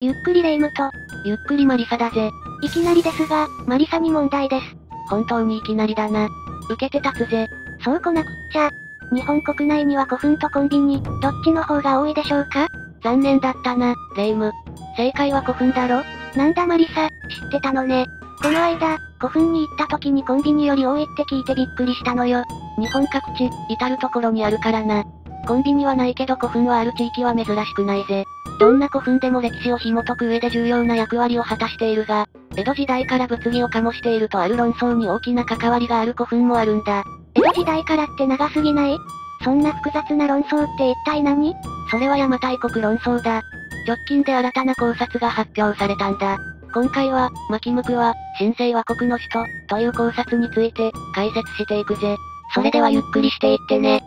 ゆっくりレ夢ムと、ゆっくりマリサだぜ。いきなりですが、マリサに問題です。本当にいきなりだな。受けて立つぜ。そうこなくっちゃ。日本国内には古墳とコンビニ、どっちの方が多いでしょうか？残念だったな、レ夢ム。正解は古墳だろ？なんだマリサ、知ってたのね。この間、古墳に行った時にコンビニより多いって聞いてびっくりしたのよ。日本各地、至る所にあるからな。コンビニはないけど古墳はある地域は珍しくないぜ。どんな古墳でも歴史を紐解く上で重要な役割を果たしているが、江戸時代から物議を醸しているとある論争に大きな関わりがある古墳もあるんだ。江戸時代からって長すぎない？そんな複雑な論争って一体何？それは邪馬台国論争だ。直近で新たな考察が発表されたんだ。今回は、牧向は、神聖和国の首都、という考察について、解説していくぜ。それではゆっくりしていってね。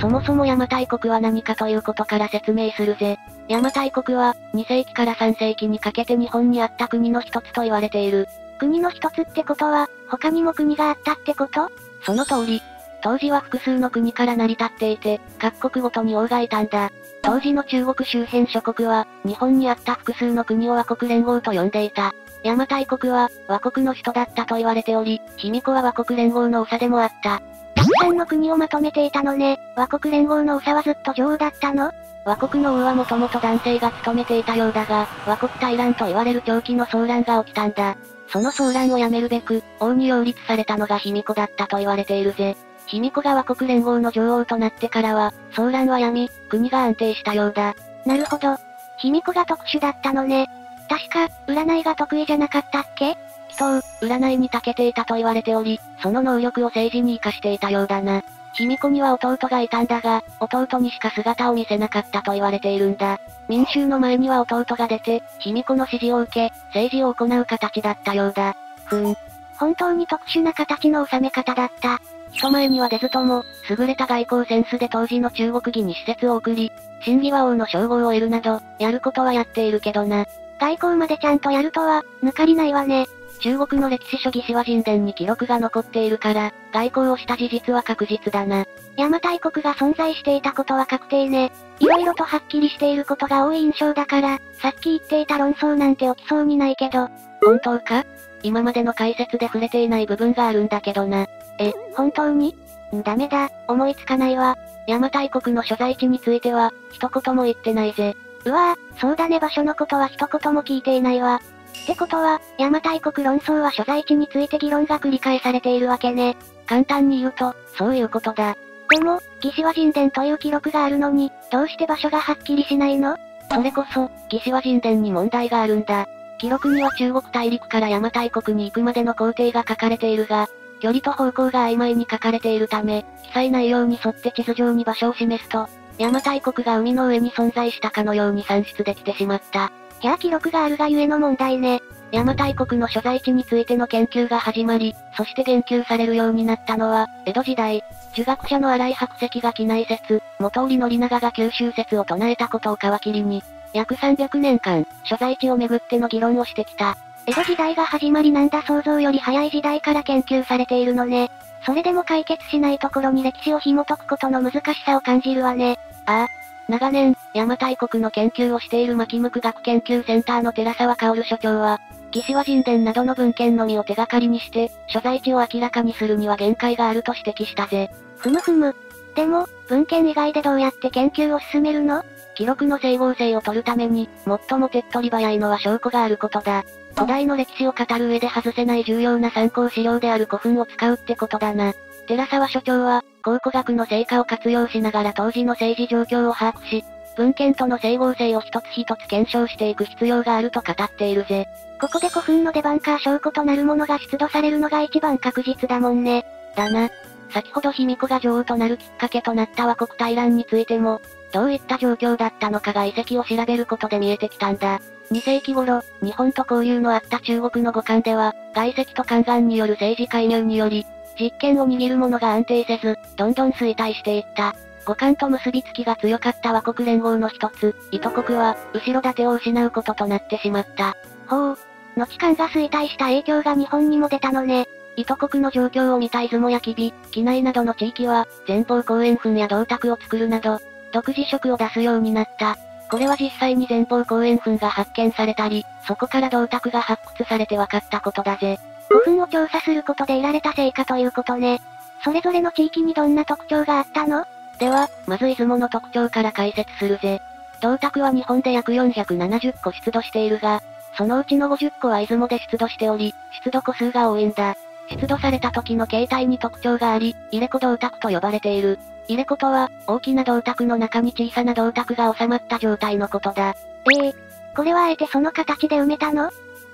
そもそも邪馬台国は何かということから説明するぜ。邪馬台国は、2世紀から3世紀にかけて日本にあった国の一つと言われている。国の一つってことは、他にも国があったってこと？その通り。当時は複数の国から成り立っていて、各国ごとに王がいたんだ。当時の中国周辺諸国は、日本にあった複数の国を和国連合と呼んでいた。邪馬台国は、和国の首都だったと言われており、卑弥呼は和国連合の長でもあった。たくさんの国をまとめていたのね。和国連合の長はずっと女王だったの？和国の王はもともと男性が務めていたようだが、和国大乱と言われる長期の騒乱が起きたんだ。その騒乱をやめるべく、王に擁立されたのが卑弥呼だったと言われているぜ。卑弥呼が和国連合の女王となってからは、騒乱はやみ、国が安定したようだ。なるほど。卑弥呼が特殊だったのね。確か、占いが得意じゃなかったっけ？人を、占いに長けていたと言われており、その能力を政治に活かしていたようだな。卑弥呼には弟がいたんだが、弟にしか姿を見せなかったと言われているんだ。民衆の前には弟が出て、卑弥呼の指示を受け、政治を行う形だったようだ。ふん。本当に特殊な形の収め方だった。人前には出ずとも、優れた外交センスで当時の中国義に施設を送り、真偽は王の称号を得るなど、やることはやっているけどな。外交までちゃんとやるとは、抜かりないわね。中国の歴史書義士は神殿に記録が残っているから、外交をした事実は確実だな。邪馬台国が存在していたことは確定ね。色々とはっきりしていることが多い印象だから、さっき言っていた論争なんて起きそうにないけど。本当か？今までの解説で触れていない部分があるんだけどな。え、本当に？ダメだ、思いつかないわ。邪馬台国の所在地については、一言も言ってないぜ。うわぁ、そうだね場所のことは一言も聞いていないわ。ってことは、邪馬台国論争は所在地について議論が繰り返されているわけね。簡単に言うと、そういうことだ。でも、義士は神殿という記録があるのに、どうして場所がはっきりしないの？それこそ、義士は神殿に問題があるんだ。記録には中国大陸から邪馬台国に行くまでの工程が書かれているが、距離と方向が曖昧に書かれているため、記載内容に沿って地図上に場所を示すと、邪馬台国が海の上に存在したかのように算出できてしまった。キャー記録があるがゆえの問題ね。邪馬台国の所在地についての研究が始まり、そして言及されるようになったのは、江戸時代、儒学者の荒井白石が機内説、元織宣長が九州説を唱えたことを皮切りに、約300年間、所在地をめぐっての議論をしてきた。江戸時代が始まりなんだ想像より早い時代から研究されているのね。それでも解決しないところに歴史を紐解くことの難しさを感じるわね。ああ。長年、邪馬台国の研究をしている牧向学研究センターの寺沢薫所長は、義士は神殿などの文献のみを手がかりにして、所在地を明らかにするには限界があると指摘したぜ。ふむふむ。でも、文献以外でどうやって研究を進めるの？記録の整合性を取るために、最も手っ取り早いのは証拠があることだ。古代の歴史を語る上で外せない重要な参考資料である古墳を使うってことだな。寺沢所長は、考古学の成果を活用しながら当時の政治状況を把握し、文献との整合性を一つ一つ検証していく必要があると語っているぜ。ここで古墳の出番か証拠となるものが出土されるのが一番確実だもんね。だな。先ほど卑弥呼が女王となるきっかけとなった和国大乱についても、どういった状況だったのかが遺跡を調べることで見えてきたんだ。2世紀頃、日本と交流のあった中国の五感では、外石と宦官による政治介入により、実権を握る者が安定せず、どんどん衰退していった。五感と結びつきが強かった和国連合の一つ、糸国は、後ろ盾を失うこととなってしまった。ほう。後漢が衰退した影響が日本にも出たのね。糸国の状況を見た出雲や吉備、機内などの地域は、前方後円墳や銅鐸を作るなど、独自色を出すようになった。これは実際に前方後円墳が発見されたり、そこから銅鐸が発掘されて分かったことだぜ。古墳を調査することで得られた成果ということね。それぞれの地域にどんな特徴があったの？では、まず出雲の特徴から解説するぜ。銅鐸は日本で約470個出土しているが、そのうちの50個は出雲で出土しており、出土個数が多いんだ。出土された時の形態に特徴があり、入れ子銅鐸と呼ばれている。入れ子とは、大きな銅鐸の中に小さな銅鐸が収まった状態のことだ。ええー、これはあえてその形で埋めたの？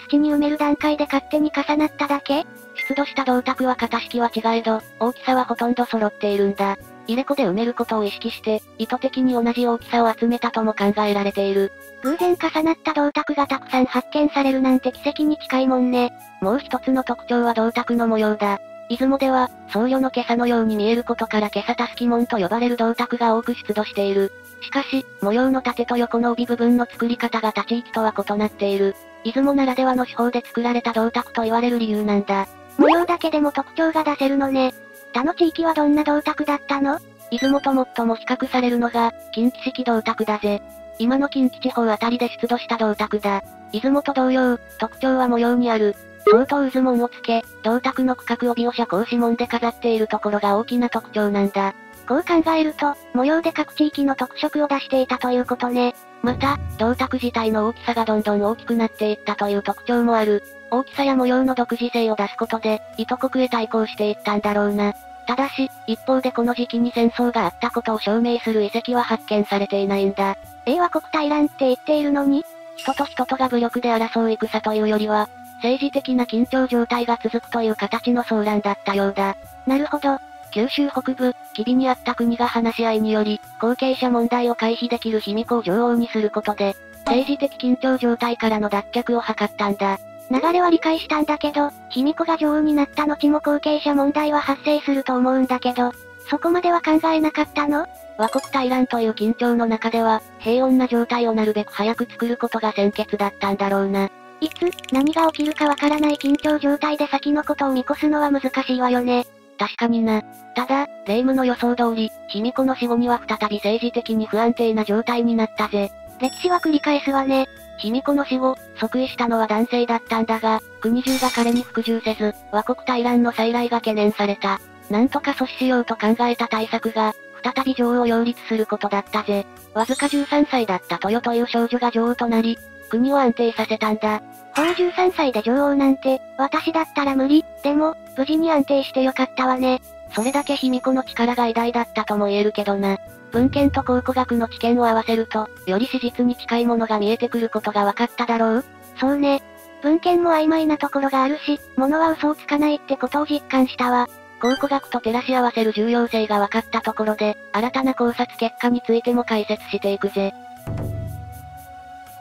土に埋める段階で勝手に重なっただけ出土した銅鐸は型式は違えど、大きさはほとんど揃っているんだ。入れ子で埋めることを意識して、意図的に同じ大きさを集めたとも考えられている。偶然重なった銅鐸がたくさん発見されるなんて奇跡に近いもんね。もう一つの特徴は銅鐸の模様だ。出雲では、僧侶の袈裟のように見えることから袈裟たすき門と呼ばれる銅鐸が多く出土している。しかし、模様の縦と横の帯部分の作り方が他地域とは異なっている。出雲ならではの手法で作られた銅鐸と言われる理由なんだ。模様だけでも特徴が出せるのね。他の地域はどんな銅鐸だったの？出雲と最も比較されるのが、近畿式銅鐸だぜ。今の近畿地方あたりで出土した銅鐸だ。出雲と同様、特徴は模様にある。相当渦紋をつけ、銅鐸の区画帯を遮光指紋で飾っているところが大きな特徴なんだ。こう考えると、模様で各地域の特色を出していたということね。また、銅鐸自体の大きさがどんどん大きくなっていったという特徴もある。大きさや模様の独自性を出すことで、意図国へ対抗していったんだろうな。ただし、一方でこの時期に戦争があったことを証明する遺跡は発見されていないんだ。英和国大乱って言っているのに人と人とが武力で争う戦というよりは、政治的な緊張状態が続くという形の騒乱だったようだ。なるほど。九州北部、吉備にあった国が話し合いにより、後継者問題を回避できる卑弥呼を女王にすることで、政治的緊張状態からの脱却を図ったんだ。流れは理解したんだけど、卑弥呼が女王になった後も後継者問題は発生すると思うんだけど、そこまでは考えなかったの？和国大乱という緊張の中では、平穏な状態をなるべく早く作ることが先決だったんだろうな。いつ、何が起きるかわからない緊張状態で先のことを見越すのは難しいわよね。確かにな。ただ、霊夢の予想通り、卑弥呼の死後には再び政治的に不安定な状態になったぜ。歴史は繰り返すわね。卑弥呼の死後、即位したのは男性だったんだが、国中が彼に服従せず、和国大乱の再来が懸念された。なんとか阻止しようと考えた対策が、再び女王を擁立することだったぜ。わずか13歳だった豊という少女が女王となり、国を安定させたんだ。ほう13歳で女王なんて、私だったら無理。でも、無事に安定してよかったわね。それだけ卑弥呼の力が偉大だったとも言えるけどな。文献と考古学の知見を合わせると、より史実に近いものが見えてくることが分かっただろう？そうね。文献も曖昧なところがあるし、物は嘘をつかないってことを実感したわ。考古学と照らし合わせる重要性が分かったところで、新たな考察結果についても解説していくぜ。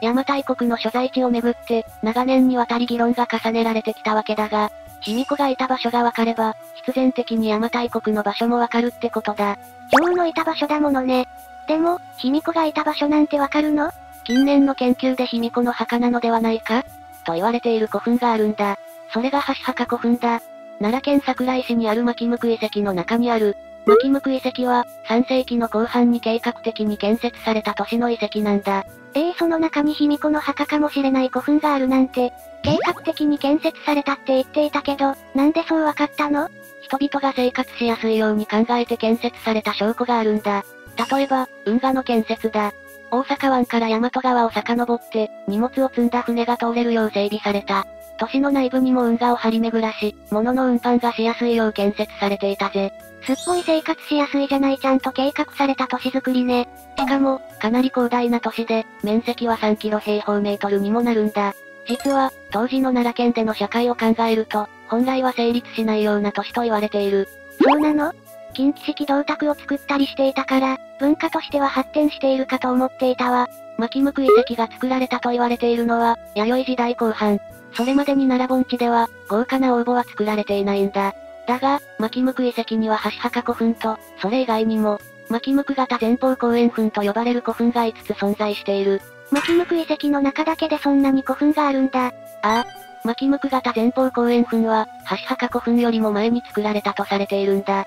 邪馬台国の所在地をめぐって、長年にわたり議論が重ねられてきたわけだが、卑弥呼がいた場所がわかれば、必然的に邪馬台国の場所もわかるってことだ。女王のいた場所だものね。でも、卑弥呼がいた場所なんてわかるの？近年の研究で卑弥呼の墓なのではないか？と言われている古墳があるんだ。それが橋墓古墳だ。奈良県桜井市にある牧向遺跡の中にある。牧向遺跡は、3世紀の後半に計画的に建設された都市の遺跡なんだ。ええー、その中に卑弥呼の墓かもしれない古墳があるなんて、計画的に建設されたって言っていたけど、なんでそうわかったの？人々が生活しやすいように考えて建設された証拠があるんだ。例えば、運河の建設だ。大阪湾から大和川を遡って、荷物を積んだ船が通れるよう整備された。都市の内部にも運河を張り巡らし、物の運搬がしやすいよう建設されていたぜ。すっごい生活しやすいじゃないちゃんと計画された都市づくりね。しかも、かなり広大な都市で、面積は3キロ平方メートルにもなるんだ。実は、当時の奈良県での社会を考えると、本来は成立しないような都市と言われている。そうなの？近畿式銅鐸を作ったりしていたから、文化としては発展しているかと思っていたわ。牧向遺跡が作られたと言われているのは、弥生時代後半。それまでに奈良盆地では、豪華な応募は作られていないんだ。だが、牧向遺跡には橋墓古墳と、それ以外にも、牧向型前方後円墳と呼ばれる古墳が5つ存在している。牧向遺跡の中だけでそんなに古墳があるんだ。ああ。牧向型前方後円墳は、橋墓古墳よりも前に作られたとされているんだ。5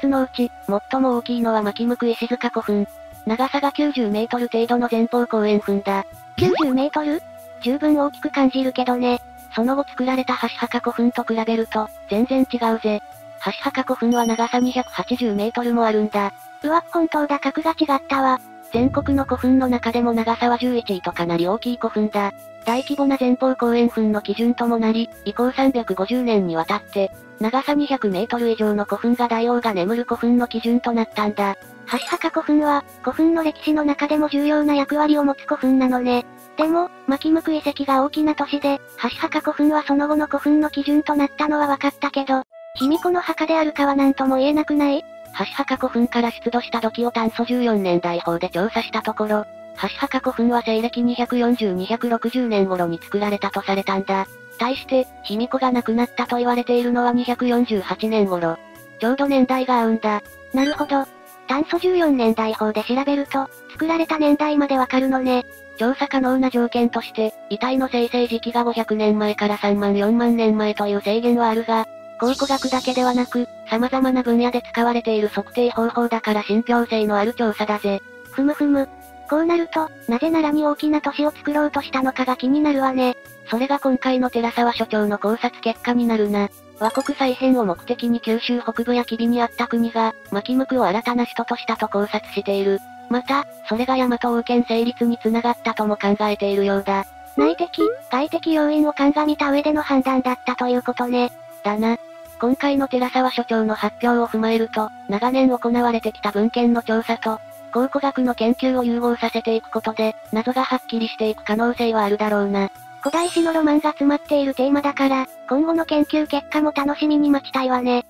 つのうち、最も大きいのは牧向石塚古墳。長さが90メートル程度の前方後円墳だ。90メートル？十分大きく感じるけどね。その後作られた橋墓古墳と比べると、全然違うぜ。橋墓古墳は長さ280メートルもあるんだ。うわ、本当だ格が違ったわ。全国の古墳の中でも長さは11位とかなり大きい古墳だ。大規模な前方後円墳の基準ともなり、以降350年にわたって、長さ200メートル以上の古墳が大王が眠る古墳の基準となったんだ。橋墓古墳は、古墳の歴史の中でも重要な役割を持つ古墳なのね。でも、巻向遺跡が大きな都市で、橋墓古墳はその後の古墳の基準となったのは分かったけど、卑弥呼の墓であるかは何とも言えなくない橋墓古墳から出土した土器を炭素14年代法で調査したところ、橋墓古墳は西暦240-260年頃に作られたとされたんだ。対して、卑弥呼が亡くなったと言われているのは248年頃。ちょうど年代が合うんだ。なるほど。炭素14年代法で調べると、作られた年代までわかるのね。調査可能な条件として、遺体の生成時期が500年前から3万4万年前という制限はあるが、考古学だけではなく、様々な分野で使われている測定方法だから信憑性のある調査だぜ。ふむふむ。こうなると、なぜ奈良に大きな都市を作ろうとしたのかが気になるわね。それが今回の寺沢所長の考察結果になるな。和国再編を目的に九州北部や吉備にあった国が、巻向くを新たな首都としたと考察している。また、それが大和王権成立につながったとも考えているようだ。内的、外的要因を鑑みた上での判断だったということね。だな。今回の寺沢所長の発表を踏まえると、長年行われてきた文献の調査と、考古学の研究を融合させていくことで、謎がはっきりしていく可能性はあるだろうな。古代史のロマンが詰まっているテーマだから、今後の研究結果も楽しみに待ちたいわね。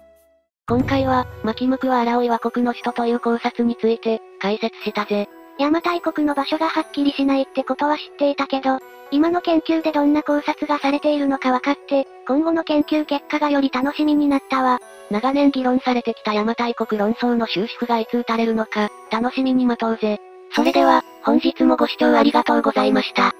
今回は、巻向は荒尾岩国の首都という考察について、解説したぜ。邪馬台国の場所がはっきりしないってことは知っていたけど、今の研究でどんな考察がされているのか分かって、今後の研究結果がより楽しみになったわ。長年議論されてきた邪馬台国論争の終止符がいつ打たれるのか、楽しみに待とうぜ。それでは、本日もご視聴ありがとうございました。